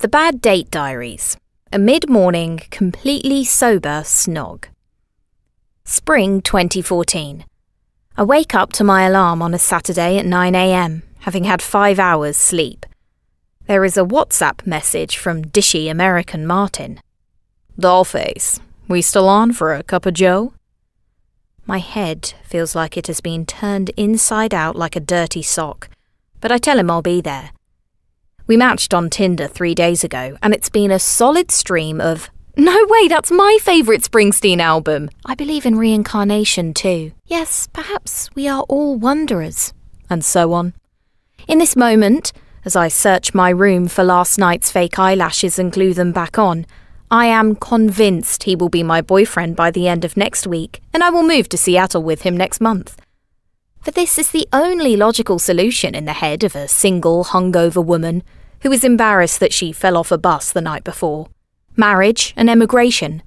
The Bad Date Diaries. A mid morning, completely sober snog. Spring 2014. I wake up to my alarm on a Saturday at 9am, having had five hours sleep. There is a WhatsApp message from dishy American Martin. Dollface, we still on for a cup of joe? My head feels like it has been turned inside out like a dirty sock, but I tell him I'll be there. We matched on Tinder three days ago, and it's been a solid stream of no way, that's my favourite Springsteen album. I believe in reincarnation too. Yes, perhaps we are all wanderers. And so on. In this moment, as I search my room for last night's fake eyelashes and glue them back on, I am convinced he will be my boyfriend by the end of next week, and I will move to Seattle with him next month. For this is the only logical solution in the head of a single, hungover woman who is embarrassed that she fell off a bus the night before. Marriage and emigration.